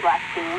Black Team.